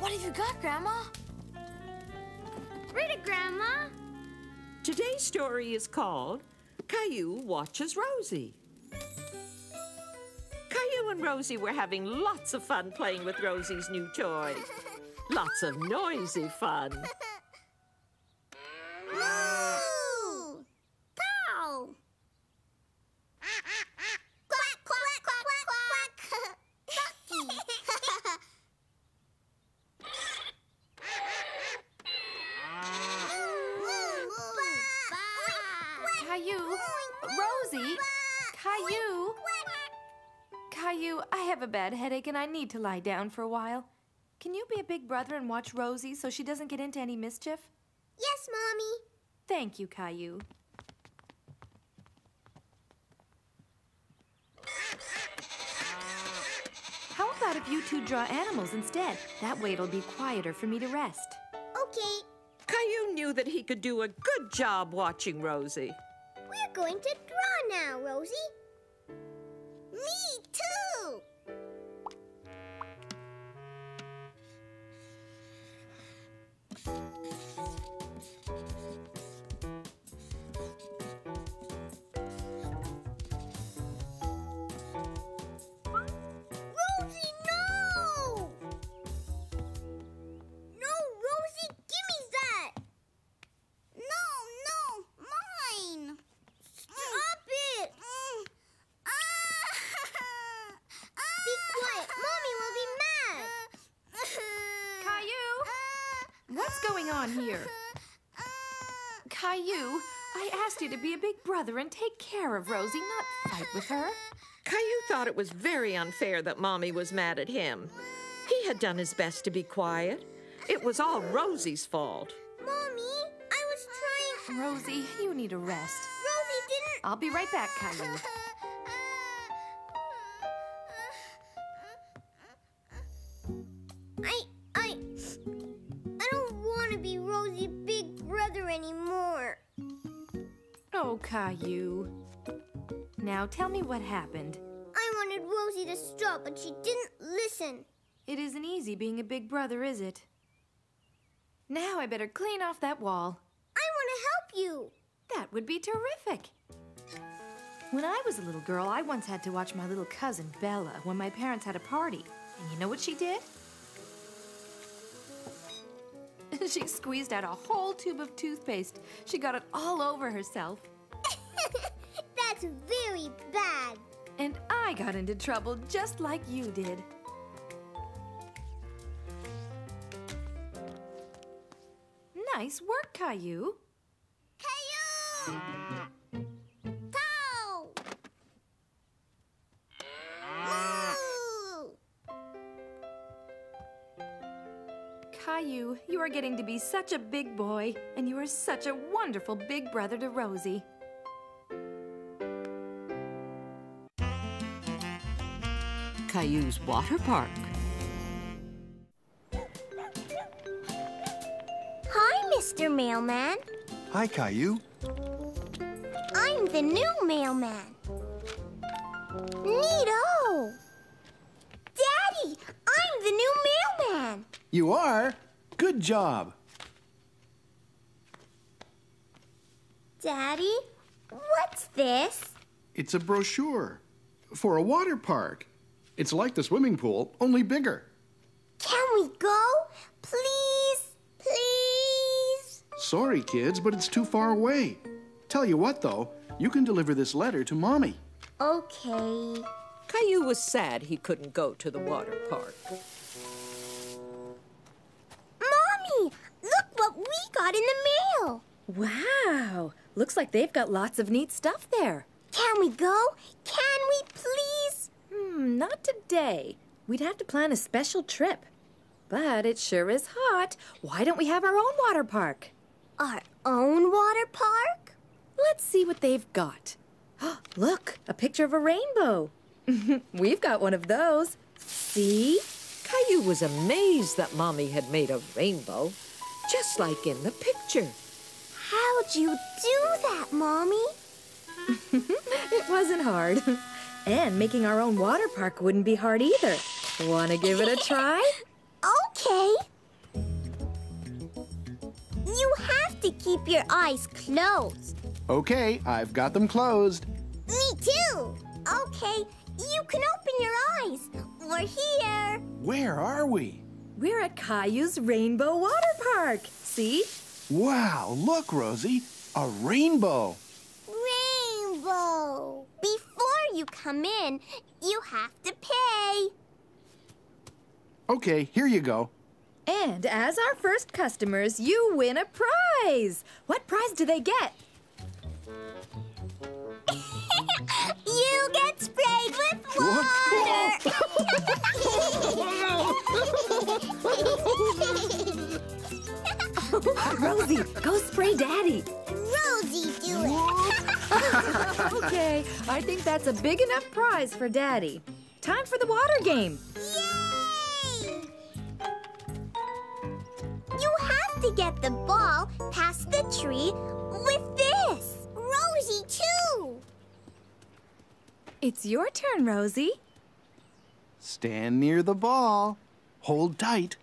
What have you got, Grandma? Read it, Grandma. Today's story is called Caillou Watches Rosie. Caillou and Rosie were having lots of fun playing with Rosie's new toy. Lots of noisy fun. And I need to lie down for a while. Can you be a big brother and watch Rosie so she doesn't get into any mischief? Yes, Mommy. Thank you, Caillou. How about if you two draw animals instead? That way it'll be quieter for me to rest. Okay, Caillou knew that he could do a good job watching Rosie. we're going to draw now, Rosie. On here? Caillou, I asked you to be a big brother and take care of Rosie, not fight with her. Caillou thought it was very unfair that Mommy was mad at him. He had done his best to be quiet. It was all Rosie's fault. Mommy, I was trying. Rosie, you need a rest. Rosie didn't. I'll be right back, Caillou. Caillou. Now tell me what happened. I wanted Rosie to stop, but she didn't listen. It isn't easy being a big brother, is it? Now I better clean off that wall. I want to help you. That would be terrific. When I was a little girl, I once had to watch my little cousin Bella when my parents had a party. And you know what she did? she squeezed out a whole tube of toothpaste. She got it all over herself. That's very bad. And I got into trouble just like you did. Nice work, Caillou. Caillou! Cow! Moo! Caillou, you are getting to be such a big boy, and you are such a wonderful big brother to Rosie. Caillou's water park. Hi, Mr. Mailman. Hi, Caillou. I'm the new mailman. Neato! Daddy, I'm the new mailman. You are? Good job. Daddy, what's this? It's a brochure for a water park. It's like the swimming pool, only bigger. Can we go? Please? Please? Sorry, kids, but it's too far away. Tell you what, though, you can deliver this letter to Mommy. Okay. Caillou was sad he couldn't go to the water park. Mommy, look what we got in the mail. Wow. Looks like they've got lots of neat stuff there. Can we go? Can we please? Hmm, not today. We'd have to plan a special trip. But it sure is hot. Why don't we have our own water park? Our own water park? Let's see what they've got. Look, a picture of a rainbow. We've got one of those. See? Caillou was amazed that Mommy had made a rainbow, just like in the picture. How'd you do that, Mommy? It wasn't hard. And making our own water park wouldn't be hard either. Want to give it a try? Okay. You have to keep your eyes closed. Okay, I've got them closed. Me too. Okay, you can open your eyes. We're here. Where are we? We're at Caillou's Rainbow Water Park. See? Wow, look, Rosie. A rainbow. Rainbow. Before you come in, you have to pay. Okay, here you go. And as our first customers, you win a prize. What prize do they get? you get sprayed with water. Rosie, go spray Daddy. Rosie, do it. Okay, I think that's a big enough prize for Daddy. Time for the water game. Yay! You have to get the ball past the tree with this. Rosie, too. It's your turn, Rosie. Stand near the ball. Hold tight.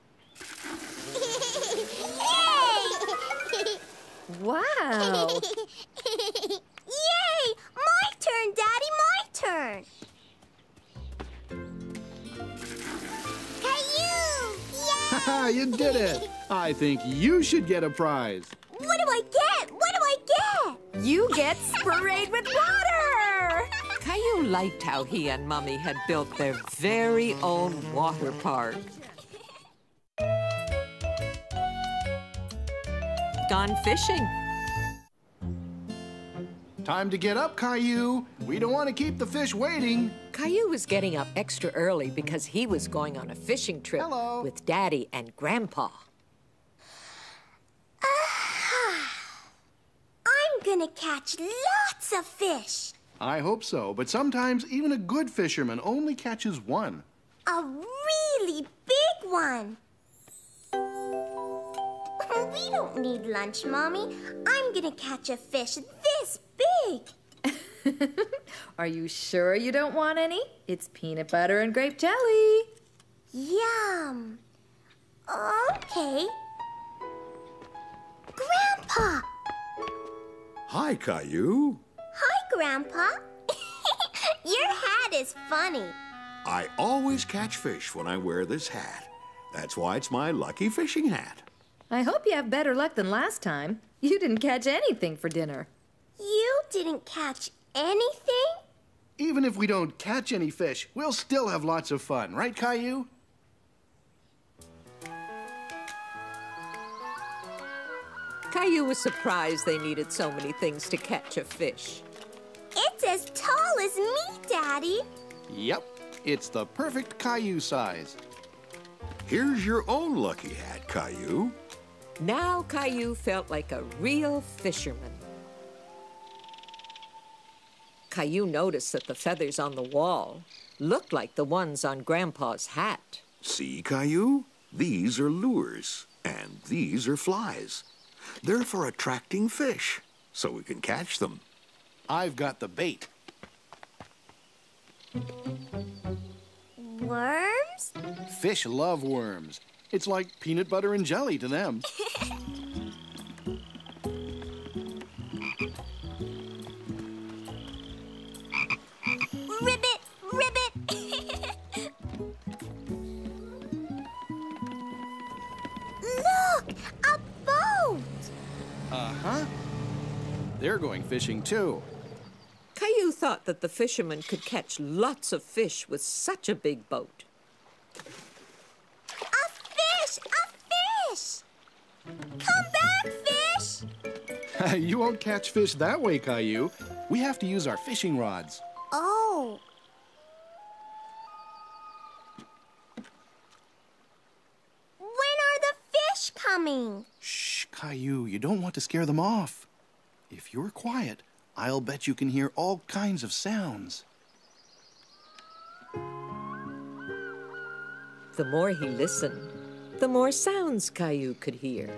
Yay! Wow. Yay! My turn, Daddy, my turn. Caillou! Yay! Haha, you did it. I think you should get a prize. What do I get? What do I get? You get sprayed with water. Caillou liked how he and Mummy had built their very own water park. Gone fishing. Time to get up, Caillou. We don't want to keep the fish waiting. Caillou was getting up extra early because he was going on a fishing trip Hello. with Daddy and Grandpa. Ah, I'm gonna catch lots of fish. I hope so, but sometimes even a good fisherman only catches one. A really big one. We don't need lunch, Mommy. I'm gonna catch a fish this big. Are you sure you don't want any? It's peanut butter and grape jelly. Yum. Okay. Grandpa! Hi, Caillou. Hi, Grandpa. Your hat is funny. I always catch fish when I wear this hat. That's why it's my lucky fishing hat. I hope you have better luck than last time. You didn't catch anything for dinner. You didn't catch anything? Even if we don't catch any fish, we'll still have lots of fun, right, Caillou? Caillou was surprised they needed so many things to catch a fish. It's as tall as me, Daddy. Yep, it's the perfect Caillou size. Here's your own lucky hat, Caillou. Now Caillou felt like a real fisherman. Caillou noticed that the feathers on the wall looked like the ones on Grandpa's hat. See, Caillou? These are lures, and these are flies. They're for attracting fish, so we can catch them. I've got the bait. Worms? Fish love worms. It's like peanut butter and jelly to them. They're going fishing too. Caillou thought thought that the fisherman could catch lots of fish with such a big boat. A fish! A fish! Come back, fish! you won't catch fish that way, Caillou. We have to use our fishing rods. Oh. When are the fish coming? Shh, Caillou, you don't want to scare them off. If you're quiet, I'll bet you can hear all kinds of sounds. The more he listened, the more sounds Caillou could hear.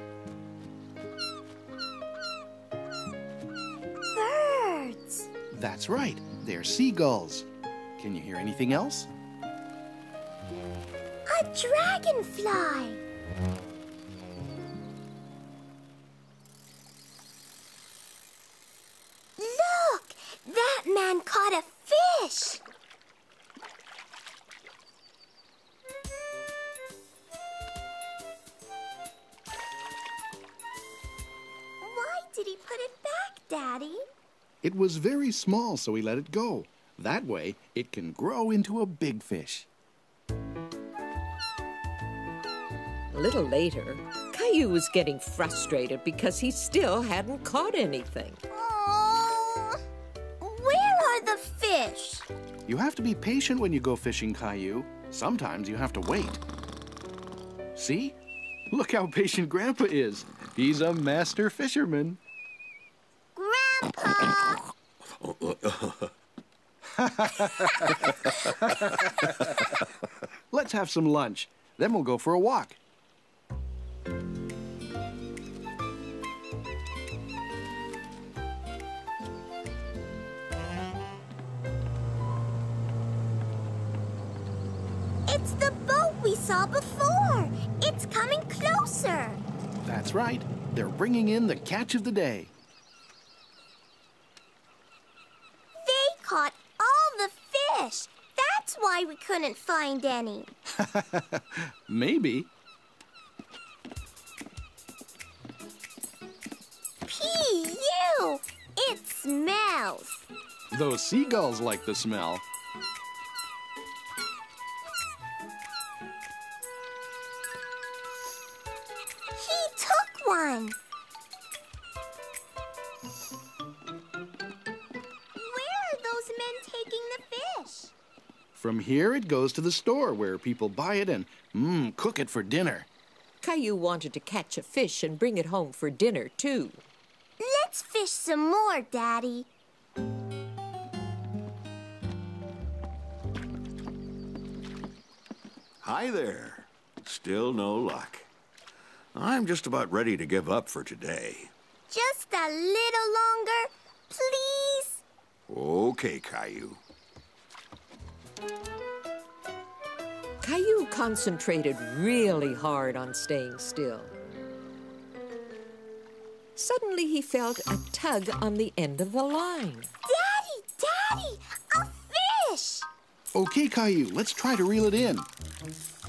Birds. That's right, they're seagulls. Can you hear anything else? A dragonfly. Small, so we let it go. That way, it can grow into a big fish. A little later, Caillou was getting frustrated because he still hadn't caught anything. Oh, where are the fish? You have to be patient when you go fishing, Caillou. Sometimes you have to wait. See? Look how patient Grandpa is. He's a master fisherman. Grandpa! Let's have some lunch. Then we'll go for a walk. It's the boat we saw before. It's coming closer. That's right. They're bringing in the catch of the day. They caught all the fish. That's why we couldn't find any. Maybe. P.U. It smells. Those seagulls like the smell. He took one. From here, it goes to the store where people buy it and, mmm, cook it for dinner. Caillou wanted to catch a fish and bring it home for dinner, too. Let's fish some more, Daddy. Hi there. Still no luck. I'm just about ready to give up for today. Just a little longer, please. Okay, Caillou. Caillou concentrated really hard on staying still. Suddenly, he felt a tug on the end of the line. Daddy, Daddy, a fish! Okay, Caillou, let's try to reel it in.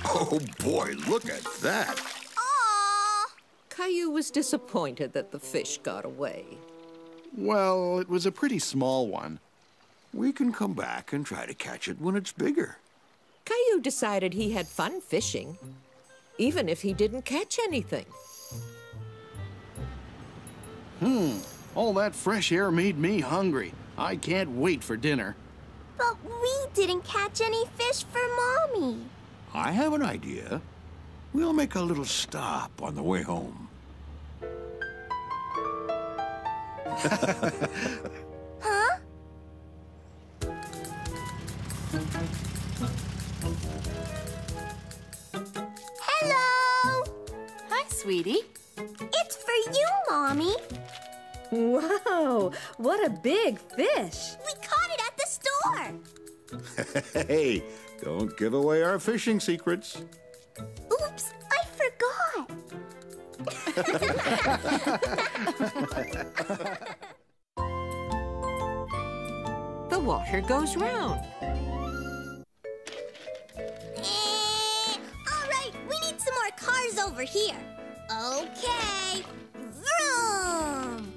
Oh boy, look at that. Aww. Caillou was disappointed that the fish got away. Well, it was a pretty small one. We can come back and try to catch it when it's bigger. Caillou decided he had fun fishing, even if he didn't catch anything. Hmm, all that fresh air made me hungry. I can't wait for dinner. But we didn't catch any fish for Mommy. I have an idea. We'll make a little stop on the way home. Hello! Hi, sweetie. It's for you, Mommy. Wow, what a big fish! We caught it at the store. Hey, don't give away our fishing secrets. Oops, I forgot. The water goes round. Eh, all right, we need some more cars over here. Okay. Vroom.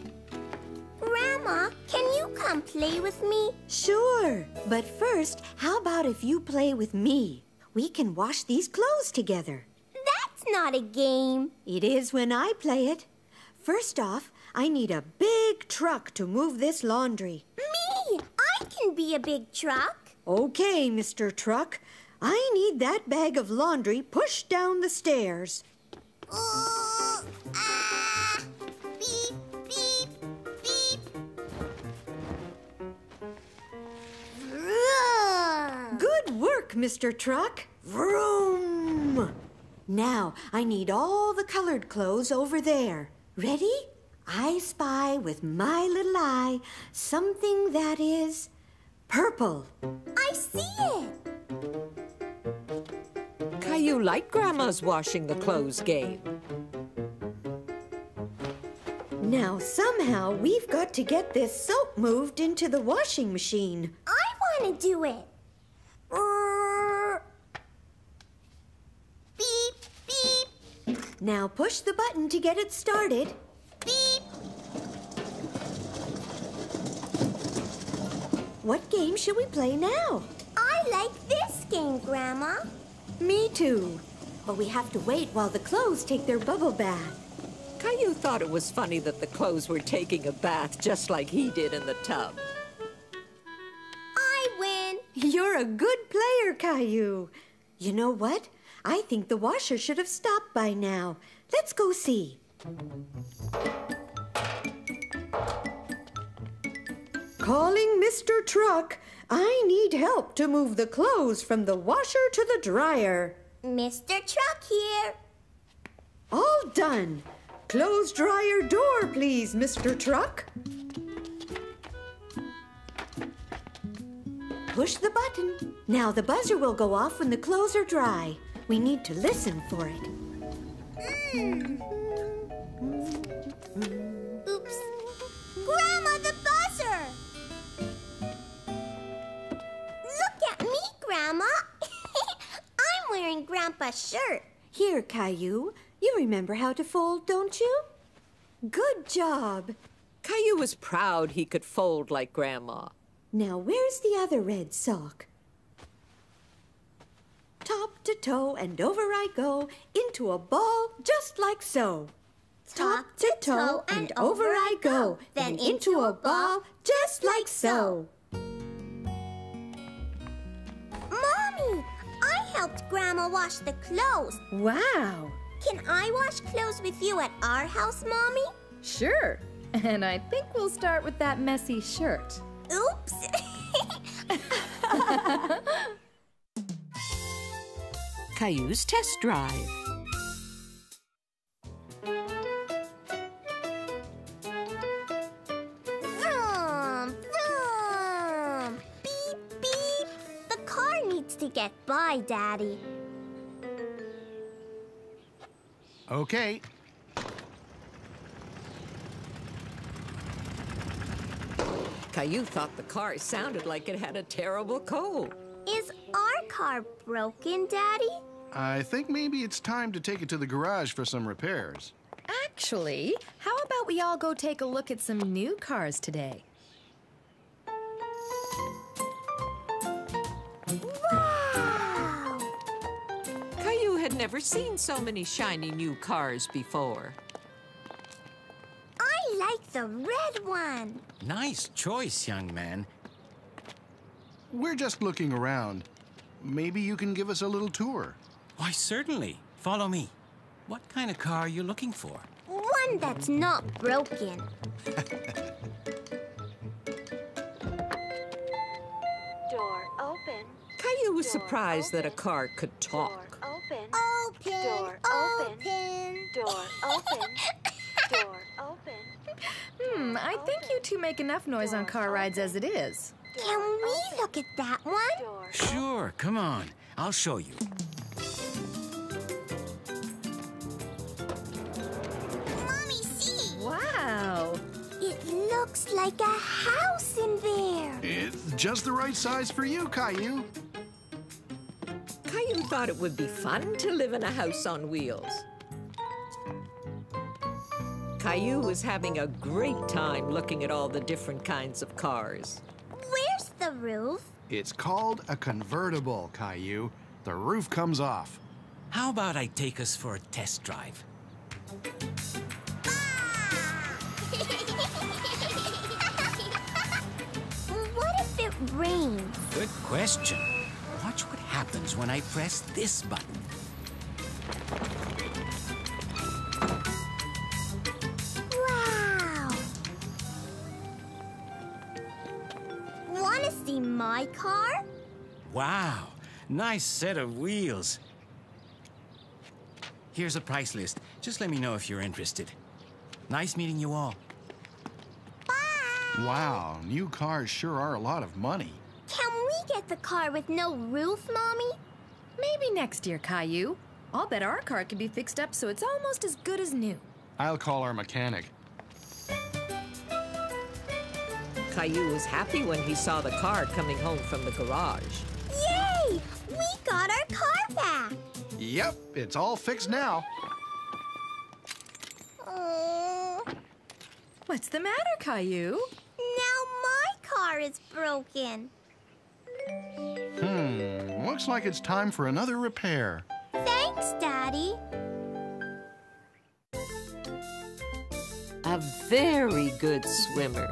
Grandma, can you come play with me? Sure. But first, how about if you play with me? We can wash these clothes together. That's not a game. It is when I play it. First off, I need a big truck to move this laundry. Me! Be a big truck. Okay, Mr. Truck. I need that bag of laundry pushed down the stairs. Ooh, ah, beep, beep, beep. Vroom. Good work, Mr. Truck. Vroom! Now, I need all the colored clothes over there. Ready? I spy with my little eye something that is purple. I see it. Caillou liked Grandma's washing the clothes game. Now, somehow, we've got to get this soap moved into the washing machine. I want to do it. Beep, beep, Now, push the button to get it started. beep. What game should we play now? I like this game, Grandma. Me too. But we have to wait while the clothes take their bubble bath. Caillou thought it was funny that the clothes were taking a bath just like he did in the tub. I win. You're a good player, Caillou. You know what? I think the washer should have stopped by now. Let's go see. Calling Mr. Truck. I need help to move the clothes from the washer to the dryer. Mr. Truck here. All done. Close dryer door, please, Mr. Truck. Push the button. Now the buzzer will go off when the clothes are dry. We need to listen for it. Oops. Wearing Grandpa's shirt. Here, Caillou. You remember how to fold, don't you? Good job. Caillou was proud he could fold like Grandma. Now, where's the other red sock? Top to toe and over I go into a ball just like so. Top to toe and over I go, then into a ball just like so. Helped Grandma wash the clothes. Wow. Can I wash clothes with you at our house, Mommy? Sure. And I think we'll start with that messy shirt. Oops. Caillou's test drive. Get by, Daddy. Okay. Caillou thought the car sounded like it had a terrible cold. Is our car broken, Daddy? I think maybe it's time to take it to the garage for some repairs. Actually, how about we all go take a look at some new cars today? Caillou had never seen so many shiny new cars before. I like the red one. Nice choice, young man. We're just looking around. Maybe you can give us a little tour. Why, certainly. Follow me. What kind of car are you looking for? One that's not broken. Door open. Caillou was surprised that a car could talk. Open. Open, Door open. open. Door open. Door open. Hmm, I think you two make enough noise on car rides as it is. Can we look at that one? Door Sure, come on. I'll show you. Mommy, see. Wow. It looks like a house in there. It's just the right size for you, Caillou. Caillou thought it would be fun to live in a house on wheels. Caillou was having a great time looking at all the different kinds of cars. Where's the roof? It's called a convertible, Caillou. The roof comes off. How about I take us for a test drive? Ah! what if it rains? Good question. Watch what happens when I press this button. Wow! Wanna see my car? Wow, nice set of wheels. Here's a price list. Just let me know if you're interested. Nice meeting you all. Bye! Wow, new cars sure are a lot of money. Can we get the car with no roof, Mommy? Maybe next year, Caillou. I'll bet our car can be fixed up so it's almost as good as new. I'll call our mechanic. Caillou was happy when he saw the car coming home from the garage. Yay! We got our car back! Yep, it's all fixed now. Oh, What's the matter, Caillou? now my car is broken. Hmm, looks like it's time for another repair. Thanks, Daddy. A very good swimmer.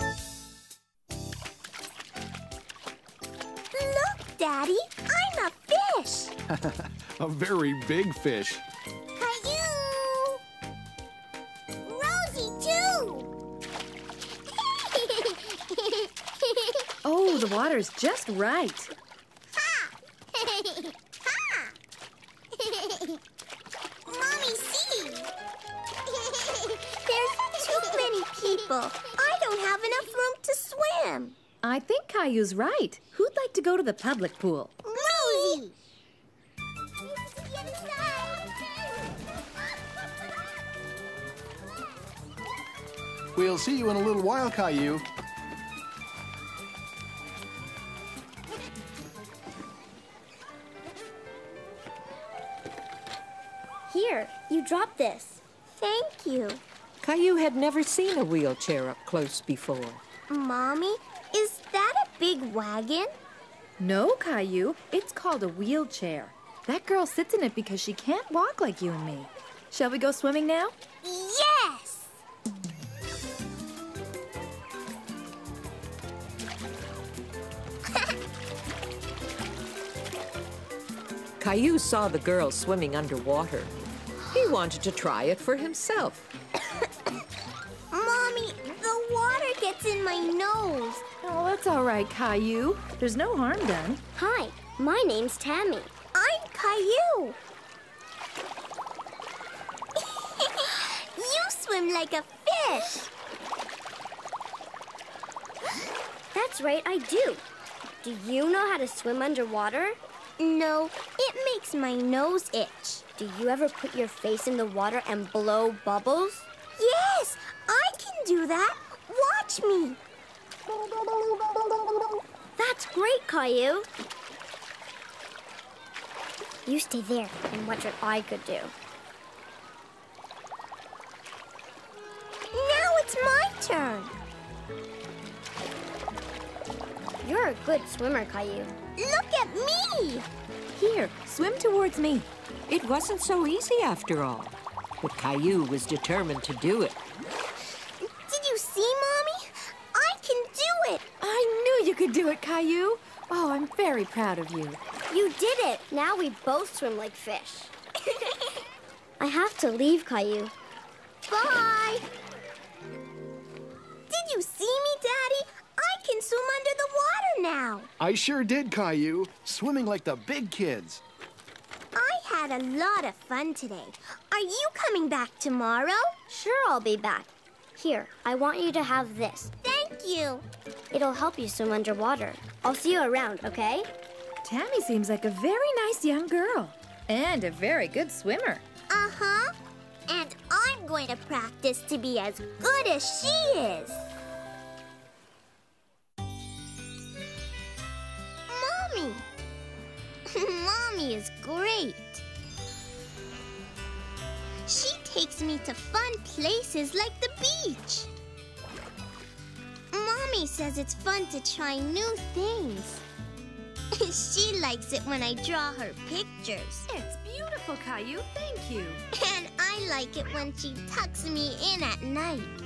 Look, Daddy, I'm a fish. A very big fish. Water's just right. ha! ha! Mommy, see! There's too many people. I don't have enough room to swim. I think Caillou's right. Who'd like to go to the public pool? Rosie! We'll see you in a little while, Caillou. You this. Thank you. Caillou had never seen a wheelchair up close before. Mommy, is that a big wagon? No, Caillou. It's called a wheelchair. That girl sits in it because she can't walk like you and me. Shall we go swimming now? Yes! Caillou saw the girl swimming underwater. He wanted to try it for himself. Mommy, the water gets in my nose. Oh, that's all right, Caillou. There's no harm done. Hi, my name's Tammy. I'm Caillou. you swim like a fish. That's right, I do. Do you know how to swim underwater? No, it makes my nose itch. Do you ever put your face in the water and blow bubbles? Yes, I can do that. Watch me. That's great, Caillou. You stay there and watch what I could do. Now it's my turn. You're a good swimmer, Caillou. Look at me! Here, swim towards me. It wasn't so easy after all. But Caillou was determined to do it. Did you see, Mommy? I can do it! I knew you could do it, Caillou. Oh, I'm very proud of you. You did it! Now we both swim like fish. I have to leave, Caillou. Bye! Did you see me, Daddy? I can swim under the water now. I sure did, Caillou. Swimming like the big kids. I had a lot of fun today. Are you coming back tomorrow? Sure, I'll be back. Here, I want you to have this. Thank you. It'll help you swim underwater. I'll see you around, okay? Tammy seems like a very nice young girl. And a very good swimmer. Uh huh. And I'm going to practice to be as good as she is. Mommy! Mommy is great. Takes me to fun places like the beach. Mommy says it's fun to try new things. she likes it when I draw her pictures. It's beautiful, Caillou. Thank you. And I like it when she tucks me in at night.